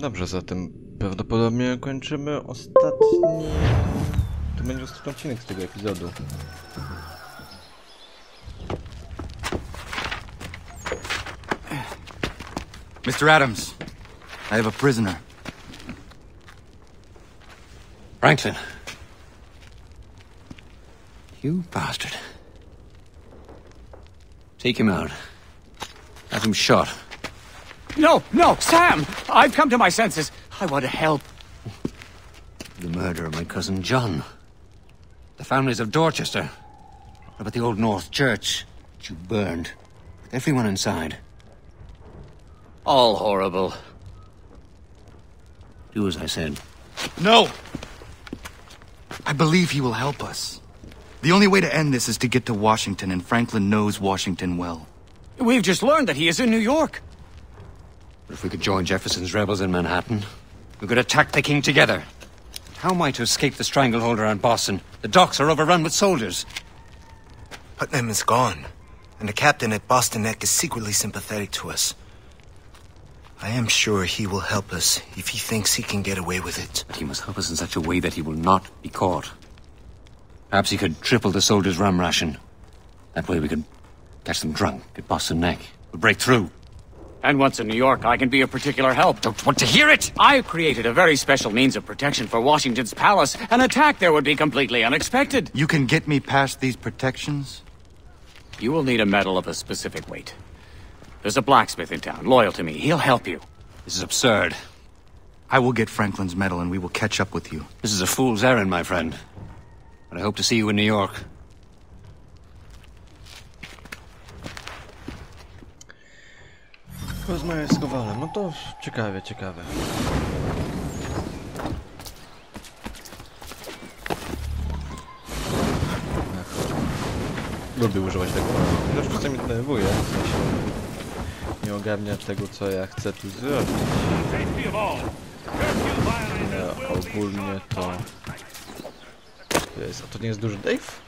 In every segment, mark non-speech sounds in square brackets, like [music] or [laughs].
Dobrze, zatem prawdopodobnie kończymy ostatni... To będzie ostatni odcinek z tego epizodu. Mr. Adams, I have a prisoner. Franklin. You bastard. Take him out. Have him shot. No, no, Sam! I've come to my senses. I want to help. The murder of my cousin John. The families of Dorchester. What about the Old North Church that you burned? With everyone inside. All horrible. Do as I said. No! I believe he will help us. The only way to end this is to get to Washington, and Franklin knows Washington well. We've just learned that he is in New York. But if we could join Jefferson's rebels in Manhattan, we could attack the king together. How am I to escape the stranglehold around Boston? The docks are overrun with soldiers. Putnam is gone, and the captain at Boston Neck is secretly sympathetic to us. I am sure he will help us if he thinks he can get away with it. But he must help us in such a way that he will not be caught. Perhaps he could triple the soldiers' rum ration. That way we could catch them drunk at Boston Neck. We'll break through. And once in New York, I can be of particular help. Don't want to hear it! I created a very special means of protection for Washington's palace. An attack there would be completely unexpected. You can get me past these protections? You will need a metal of a specific weight. There's a blacksmith in town, loyal to me. He'll help you. This is absurd. I will get Franklin's medal, and we will catch up with you. This is a fool's errand, my friend. But I hope to see you in New York. Rozmawiać z Kowalem, no to ciekawe, ciekawe. Lubię używać tego, chociaż czasami denerwuje, w sensie nie ogarnia tego, co ja chcę tu zrobić. Ale ogólnie to... to jest, a to nie jest duży Dave?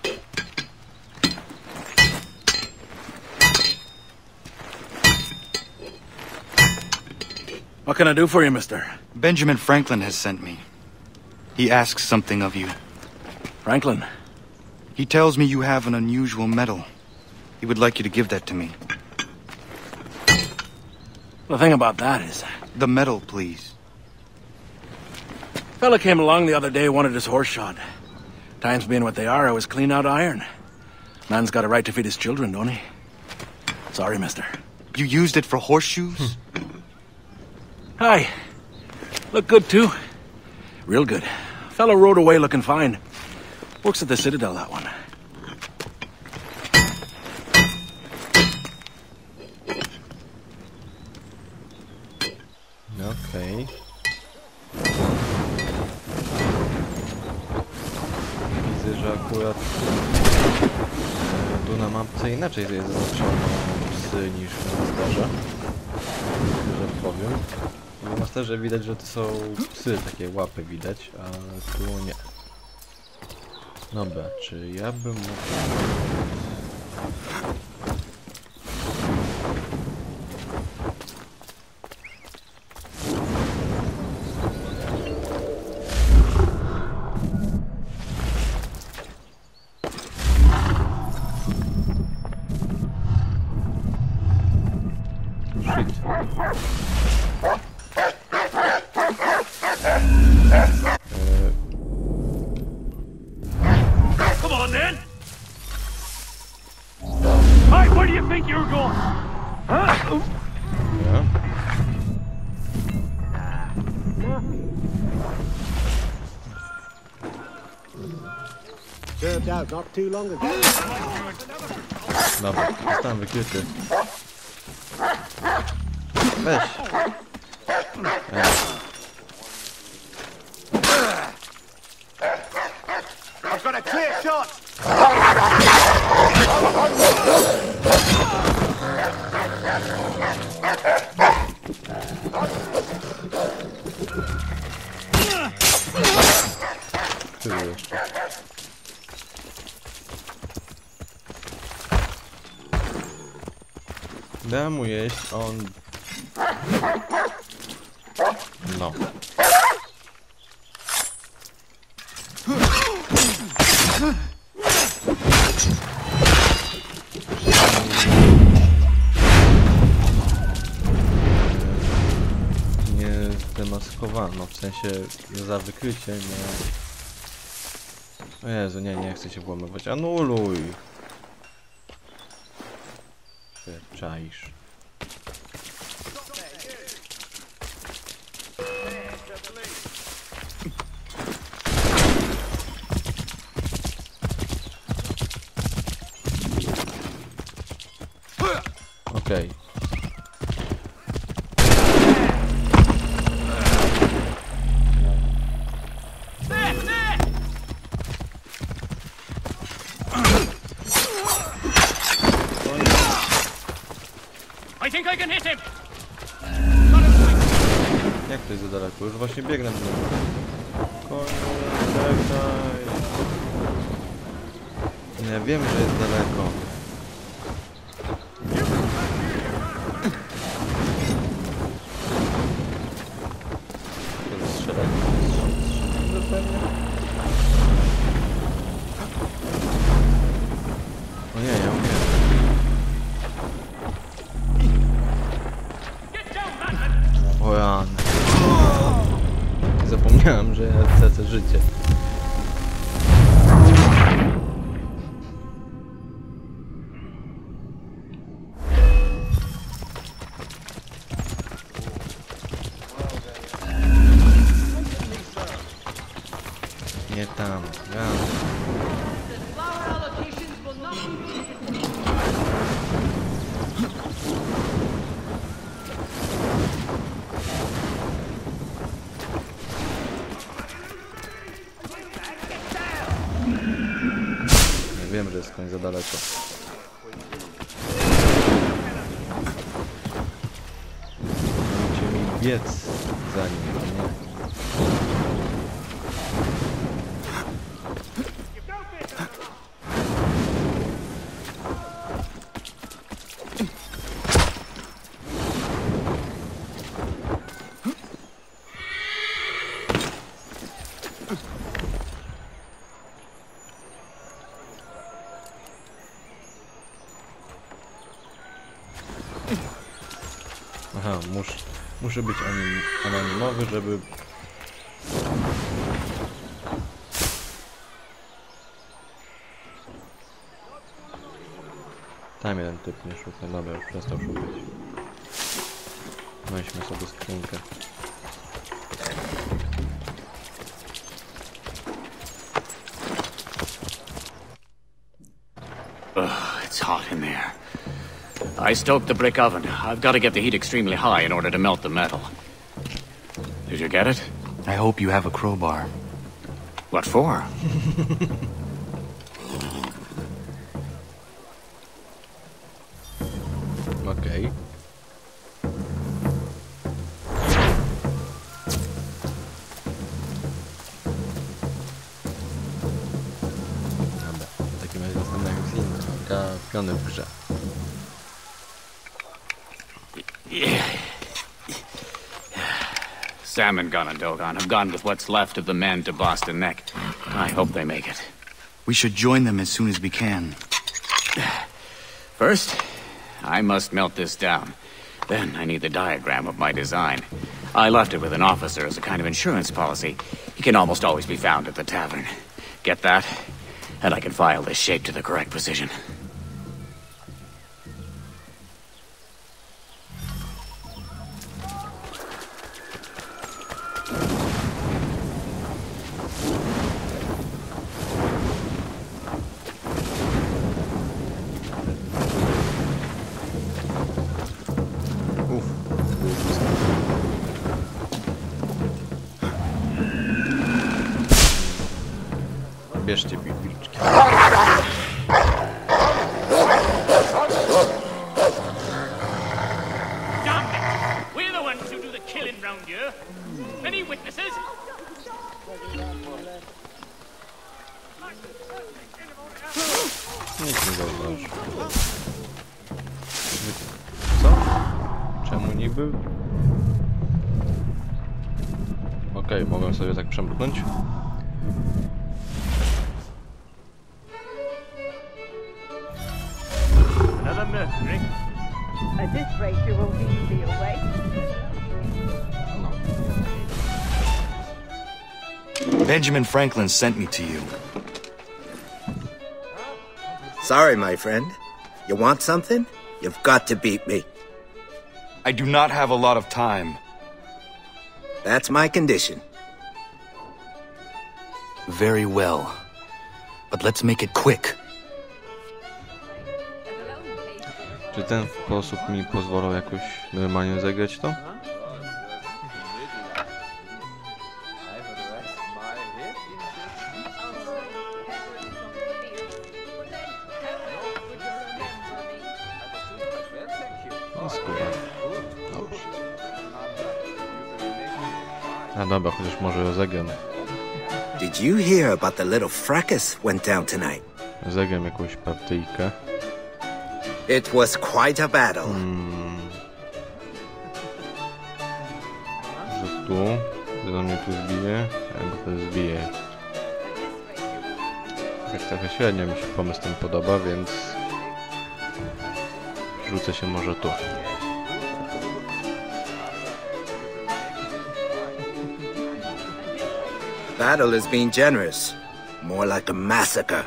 What can I do for you, mister? Benjamin Franklin has sent me. He asks something of you. Franklin? He tells me you have an unusual medal. He would like you to give that to me. The thing about that is, The medal, please. fella came along the other day, wanted his horse shot. Times being what they are, I was clean out of iron. Man's got a right to feed his children, don't he? Sorry, mister. You used it for horseshoes? Hmm. Hi. Look good, too. Real good. Fella rode away looking fine. Works at the Citadel, that one. Okej. Widzę, że akurat e, tu na mapce inaczej jest zaznaczone psy niż na masterze. Że powiem. Na masterze widać, że to są psy, takie łapy widać, a tu nie. Dobra, czy ja bym mógł... out not too long ago. Dobra, zostałem wykryty. Weź. Ej. Dam mu jeść, on No. Nie zdemaskowano, w sensie za wykrycie nie... O Jezu, nie, nie chcę się włamywać. Anuluj! Lajais. Wiem, że jest daleko. Muszę być anim, anonimowy, żeby... Tam jeden typ nie szuka, dobra, już przestał szukać. Weźmy sobie skrzynkę. It's hot in there. I stoked the brick oven. I've got to get the heat extremely high in order to melt the metal. Did you get it? I hope you have a crowbar. What for? [laughs] Okej. Dobra, w takim razie następna misja piony w grze. Sam and Kanen'tó:kon have gone with what's left of the men to Boston Neck. I hope they make it. We should join them as soon as we can. First, I must melt this down. Then I need the diagram of my design. I left it with an officer as a kind of insurance policy. He can almost always be found at the tavern. Get that? And I can file this shape to the correct position. Killing round here. Any witnesses? Nic nie zauważy. Wy- Co? Czemu niby? Okej, mogę sobie tak przemknąć. Another mercenary. At this rate, you won't even be awake. Benjamin Franklin sent me to you. Sorry, my friend. You want something? You've got to beat me. I do not have a lot of time. That's my condition. Very well. But let's make it quick. Czy ten sposób mi pozwalał jakoś normalnie zagrać to? A dobra, chociaż może zagram. Did you hear about the little fracas went down tonight? Zagram jakąś partyjkę. It was quite a battle. Że tu, że mnie tu zbije, a go to zbije. Tak trochę średnio mi się pomysł ten podoba, więc rzucę się może tu. Battle is being generous. More like a massacre.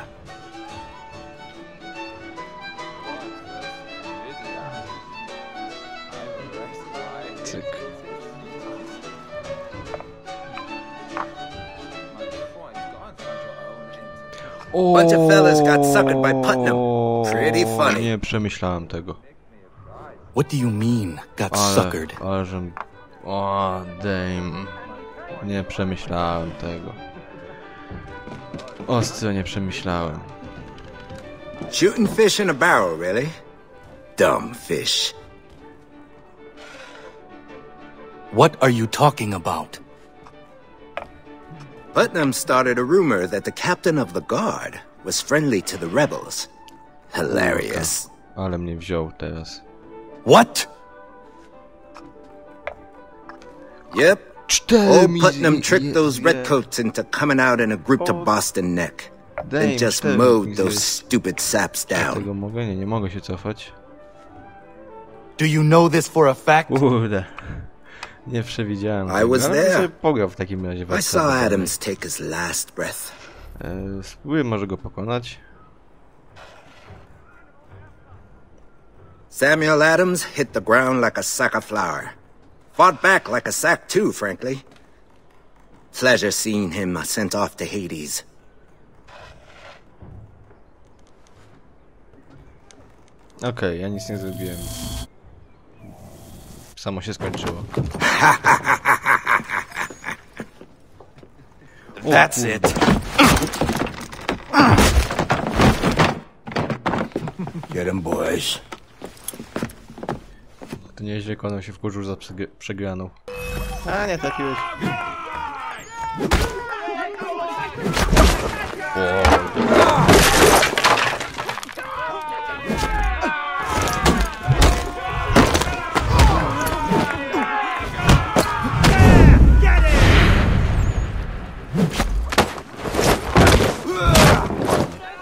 Cyk. Bunch of fellas got suckered by Putnam. Pretty funny. Nie przemyślałem tego. What do you mean, got Ale, suckered? ale. O, damn. Nie przemyślałem tego. Ostro nie przemyślałem. Shooting fish in a barrel, really? Dumb fish. What are you talking about? Putnam started a rumor that the captain of the guard was friendly to the rebels. Hilarious. Ale mnie wziął teraz. What? Yep. Cztery Old Putnam tricked those redcoats into coming out in a group to Boston Neck. Then just mowed those stupid saps down. Tego mogę? Nie, nie mogę się cofać. Do you know this for a fact? Kurde. Nie przewidziałem. I was there. pograł w takim razie. I saw. Adams take his last breath. E, Spróbuję może go pokonać. Samuel Adams hit the ground like a sack of flour. Fought back like a sack too, frankly. Pleasure seeing him uh, sent off to Hades. Okej, ja nic nie zrobiłem. Samo się skończyło. [laughs] That's it. Get him, boys. To nieźle konał się wkurzył za przegr- przegraną. A nie trafiłeś.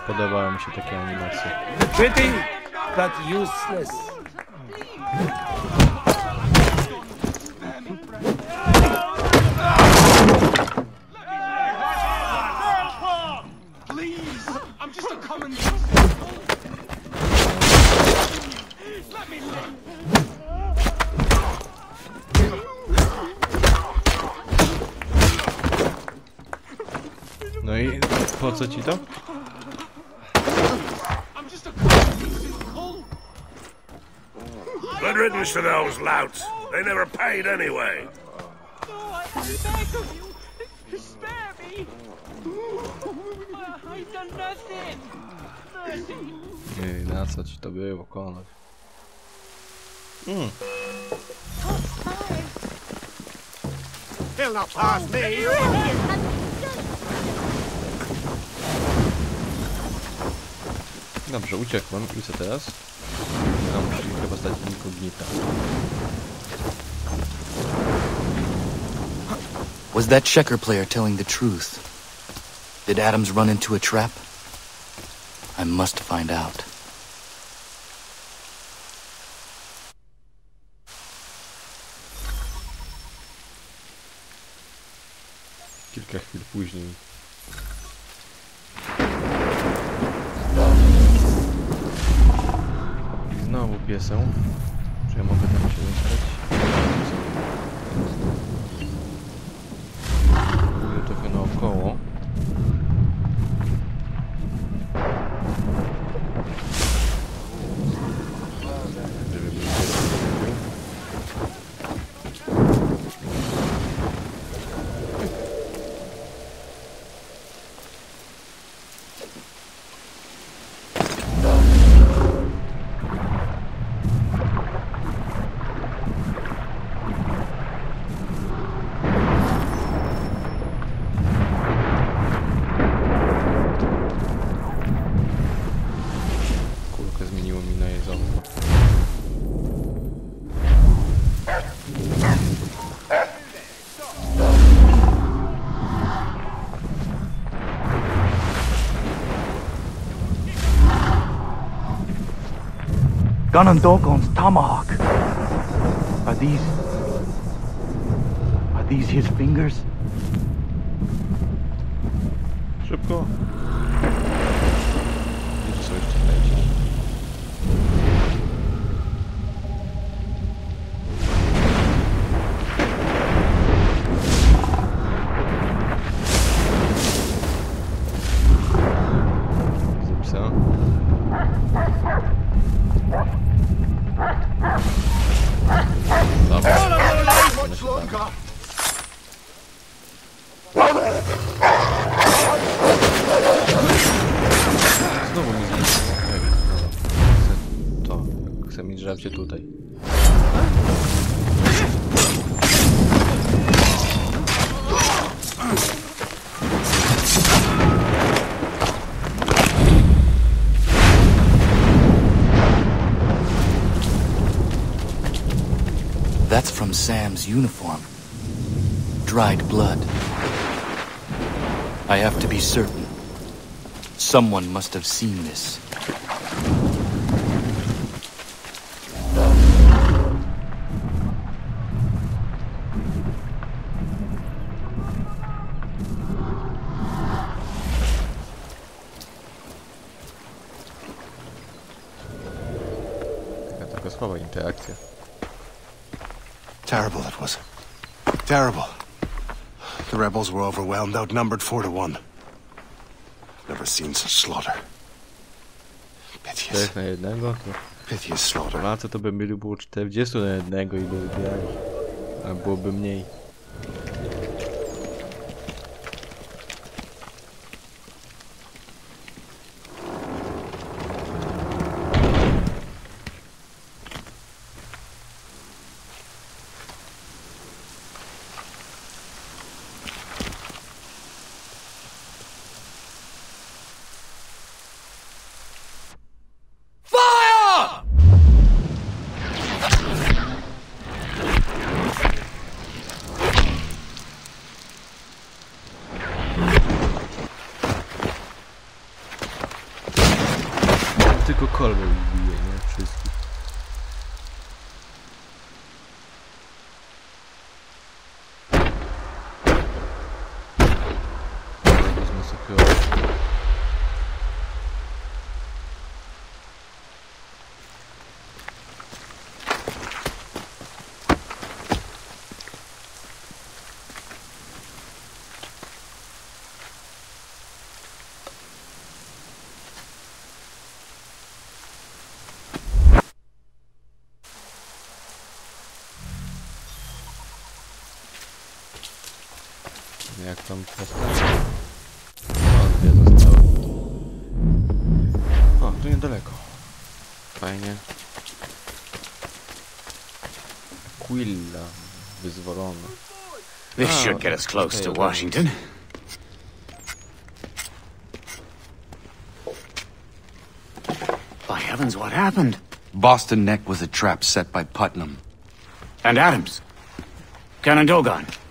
Podobały mi się takie animacje. Pretty, but useless. Co ci to? Good riddance to those louts. They never paid anyway. I beg of you, spare me. I've done nothing. Mercy. Ej, na co ci to było, Konor? Hmm. He'll not pass me. Dobrze, uciekłem. I co teraz? No, chyba stać inkognita. Was that checker player telling the truth? Did Adams run into a trap? I must find out. Kilka chwil później. I znowu piesę. Czy Kanen'tó:kon's tomahawk. Are these... Are these his fingers? Żarcie tutaj. That's from Sam's uniform. Dried blood. I have to be certain. Someone must have seen this. Taka, taka słaba interakcja. Terrible it was. Terrible. The rebels were overwhelmed, outnumbered four to one. Never seen such slaughter. Piteous, Czterech na jednego, to piteous slaughter. Polacy to by byli było 40 na jednego i by wybierali. A byłoby mniej. Jak tam postać? O, dwie zostały. O, tu niedaleko. Fajnie. Quilla wyzwolona. This should get us close to Washington. By heavens, what happened? Boston Neck was a trap set by Putnam. And Adams. Kanen'tó:kon.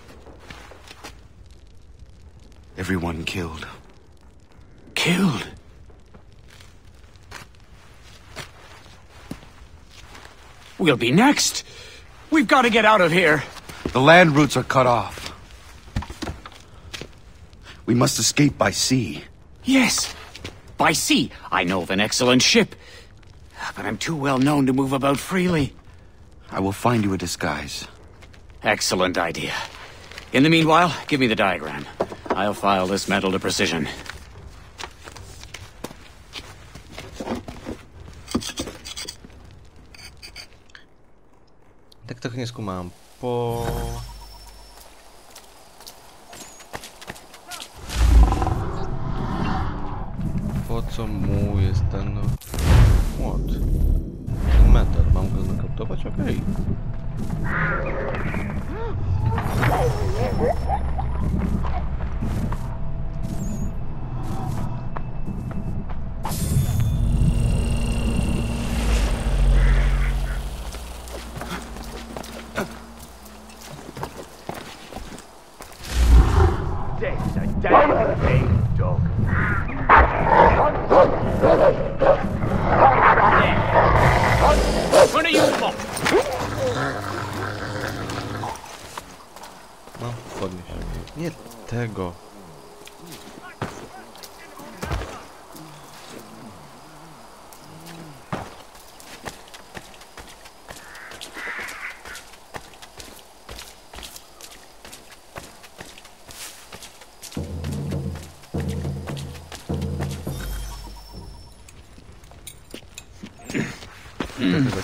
Everyone killed. Killed? We'll be next. We've got to get out of here. The land routes are cut off. We must escape by sea. Yes. By sea, I know of an excellent ship. But I'm too well known to move about freely. I will find you a disguise. Excellent idea. In the meanwhile, give me the diagram. I'll file this metal to precision. Tak trochę nie skumałem. Po... Po co mu jest ten młot? Ten metal, mam go znokautować? Okej. That's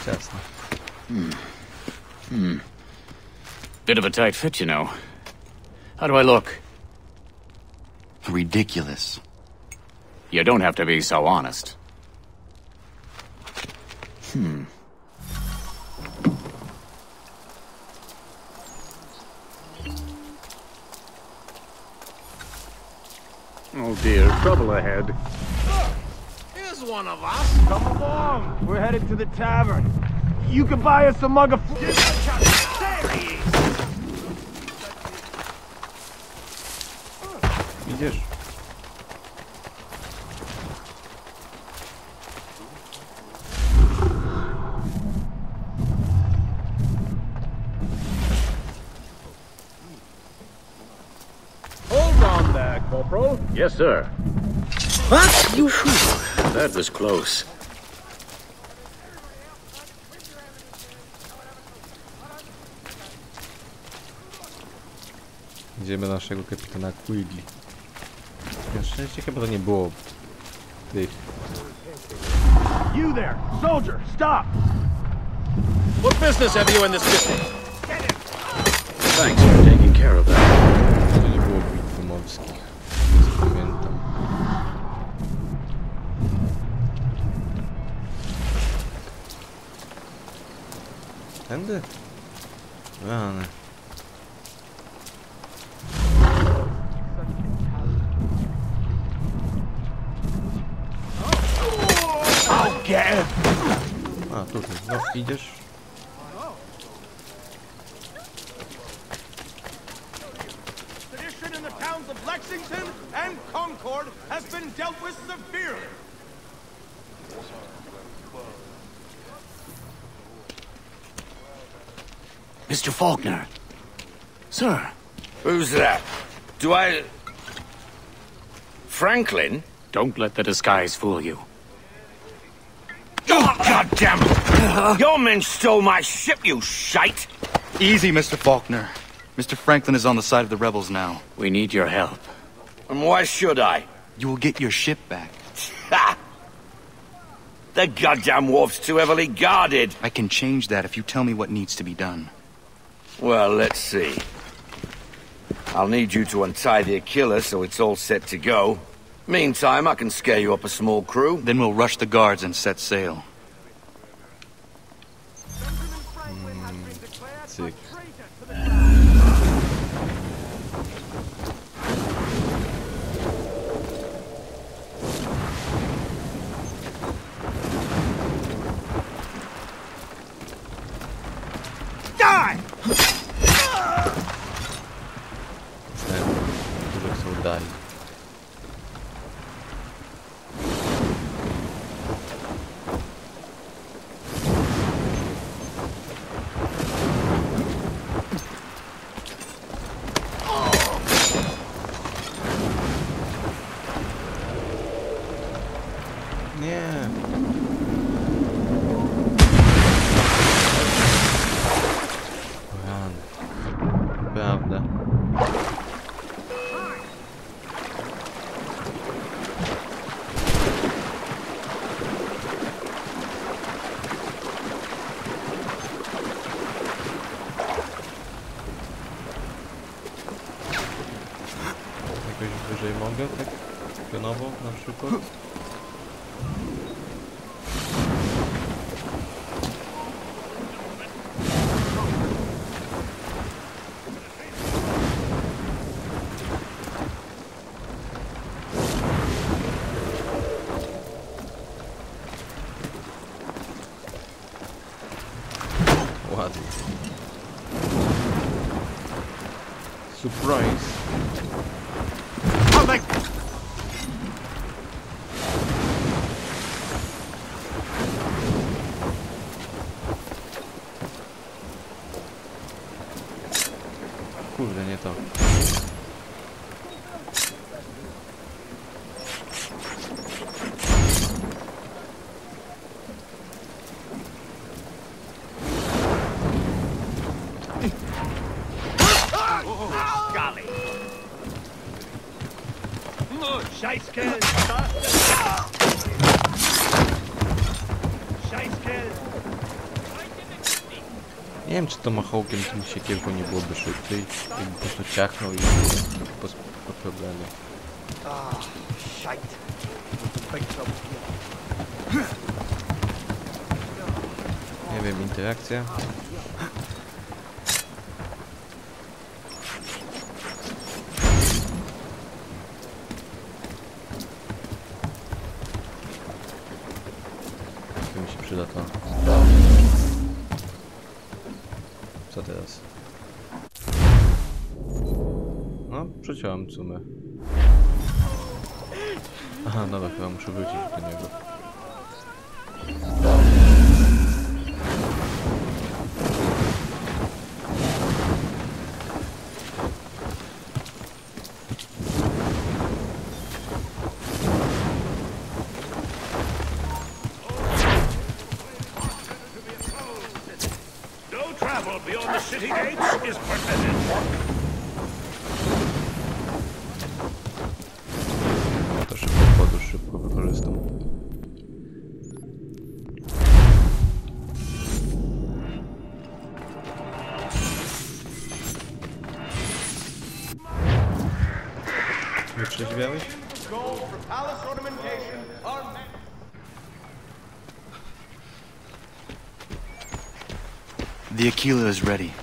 Trochę Hmm. ciasno. Bit of a tight fit, you know. How do I look? Ridiculous. You don't have to be so honest. Hmm. Oh dear, trouble ahead. Here's one of us. Come along. We're headed to the tavern. You can buy us a mug of. There he is. Idziesz. Hold on there, Corporal. Yes, sir. What? You That was close. Idziemy do naszego kapitana Quigley. Na szczęście chyba to nie było tych. You there, soldier, stop. What business have you in this business? Thanks for taking care of that. Tędy? Rany. A, tutaj. No, idziesz? Lexington and Concord has been dealt with severely. Mr. Faulkner. Sir. Who's that? Do I... Franklin? Don't let the disguise fool you. Oh, goddammit! Your men stole my ship, you shite! Easy, Mr. Faulkner. Mr. Franklin is on the side of the rebels now. We need your help. And why should I? You will get your ship back. Ha! The goddamn wharf's too heavily guarded. I can change that if you tell me what needs to be done. Well, let's see. I'll need you to untie the Aquila so it's all set to go. Meantime, I can scare you up a small crew. Then we'll rush the guards and set sail. Cyk. Die! Tak? Pionowo na przykład? Nie wiem, czy to machołkiem tym siekierką nie byłoby szybciej. Jakby po prostu ciachnął i po, po trouble Nie wiem, interakcja. Tu mi się przyda to. Co teraz? Przeciąłem sumę. Aha, dobra, chyba muszę wrócić do niego. The Aquila is ready.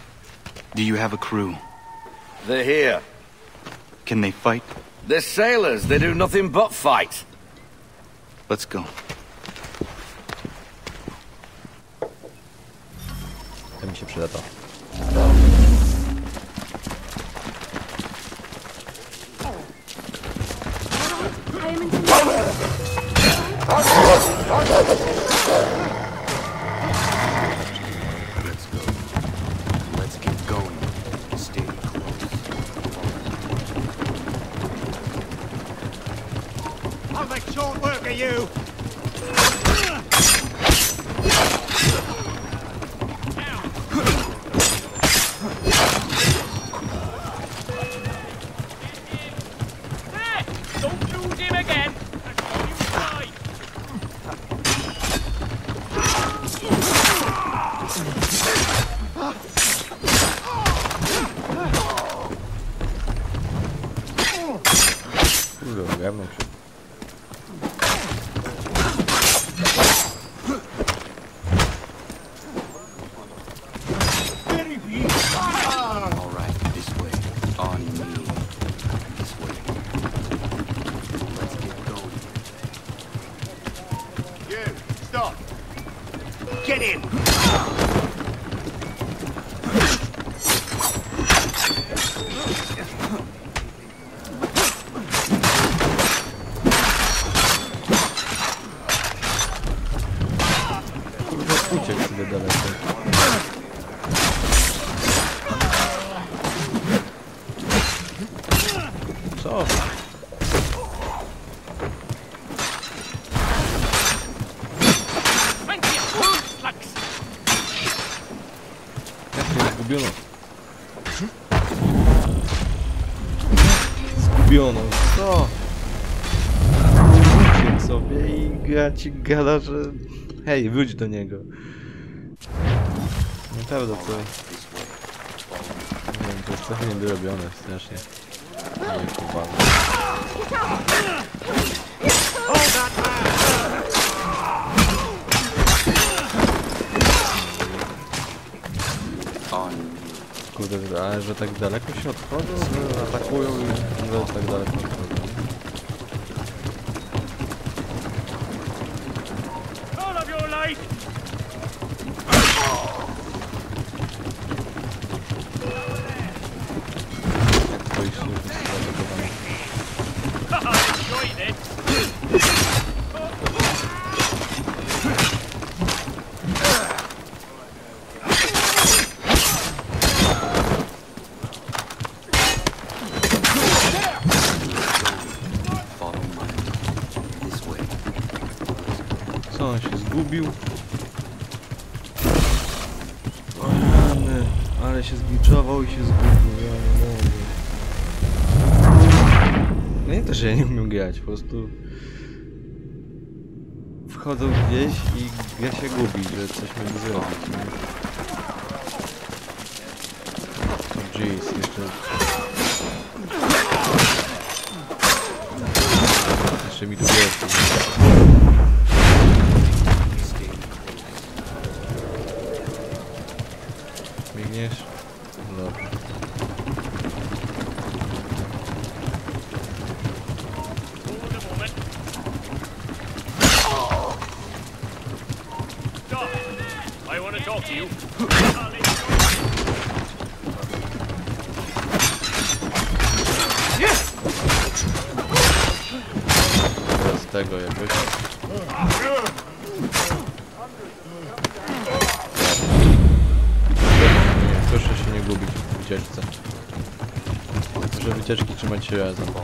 Do you have a crew? They're here. Can they fight? They're sailors. They do nothing but fight. Let's go. To mi się przyda to. Zgubiono? Zgubiono, co? Wróćcie sobie i gra ci gada, że... Hej, wróć do niego. Naprawdę to... Nie wiem, to jest trochę niewyrobione strasznie. Nie poważnie. Kurde, ale że tak daleko się odchodzą, że atakują i nagle tak daleko ale się zgliczował i się zgubił, ja nie mogę. No to, że ja nie umiem grać, po prostu wchodzą gdzieś i gra się gubi, że coś mieli zrobić. jeez. Jeszcze wycieczki trzymać się razem. No,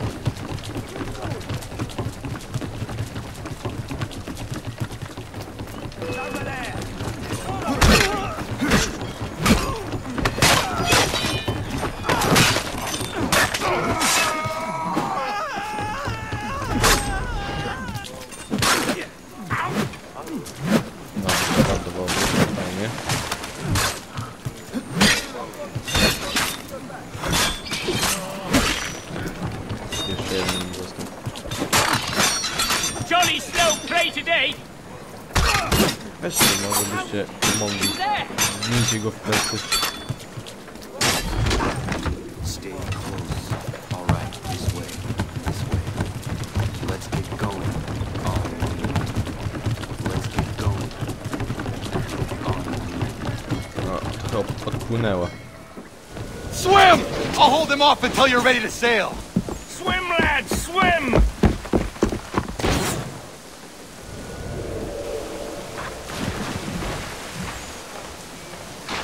off until you're ready to sail. Swim, lads, swim!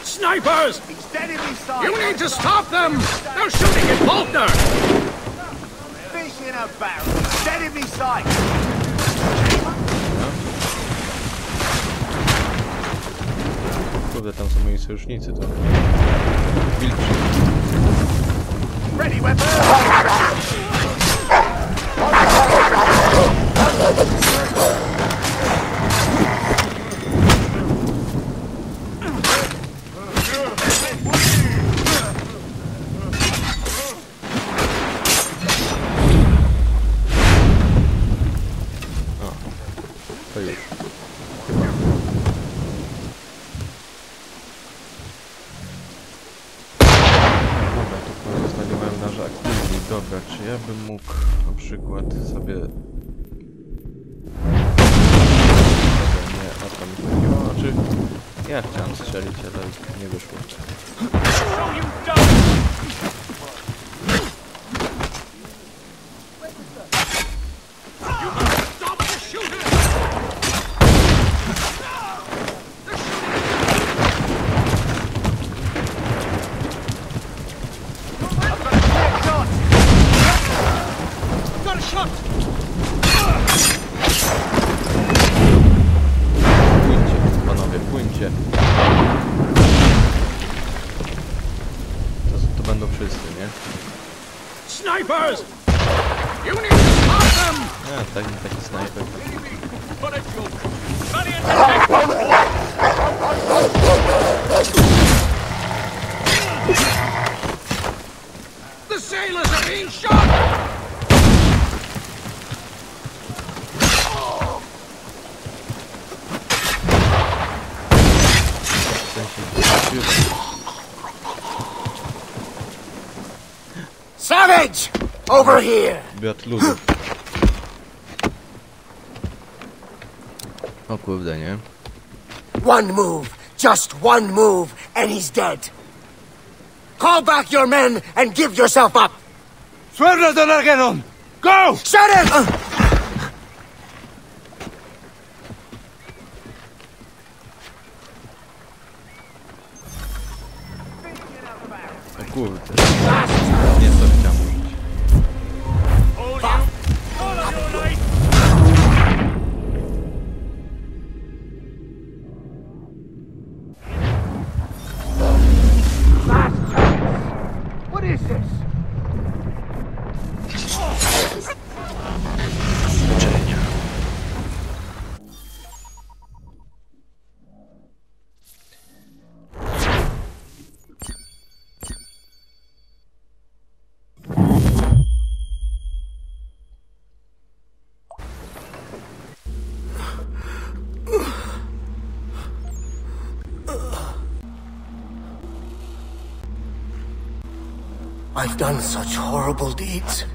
Snipers! He's dead in my side. You need to stop them! They're shooting at Faulkner! Fish in a barrel. He's dead in my sight. Kurde, tam są moi sojusznicy, to... Wilczy. Ready, weapon. Płyńcie, panowie, płyńcie. To, to będą wszyscy, nie? Snipers! You need to stop them! A, taki, taki snajper. The sailors are being shot! Over here! Biot ludu. O kurde, nie? One move, just one move, and he's dead. Call back your men and give yourself up. Suelta de Argenon! Go! Shut it! Done such horrible deeds.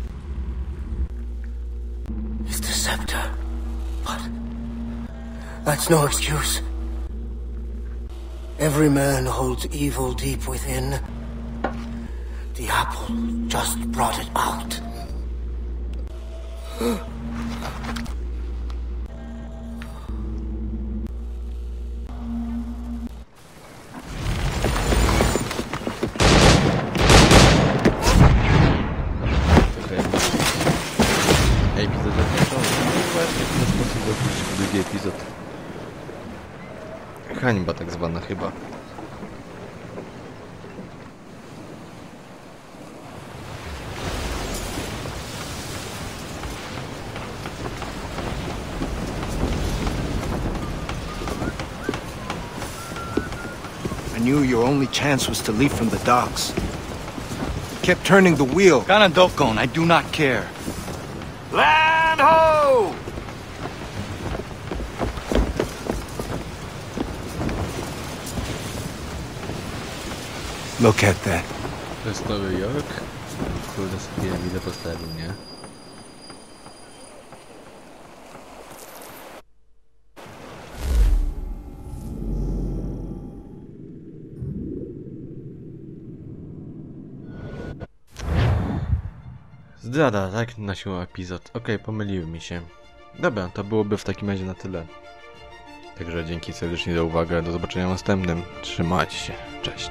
His deceptor. But that's no excuse. Every man holds evil deep within. The apple just brought it out. [gasps] Hańba tak zwana chyba. I knew your only chance was to leave from the docks. You kept turning the wheel. Kanen'tó:kon, I do not care. Land ho! Look. To jest Nowy Jork. Kurde, sobie widzę postawił, nie? Zdrada, tak nasił epizod. Okej, pomyliły mi się. Dobra, to byłoby w takim razie na tyle. Także dzięki serdecznie za uwagę, do zobaczenia w następnym. Trzymajcie się, cześć.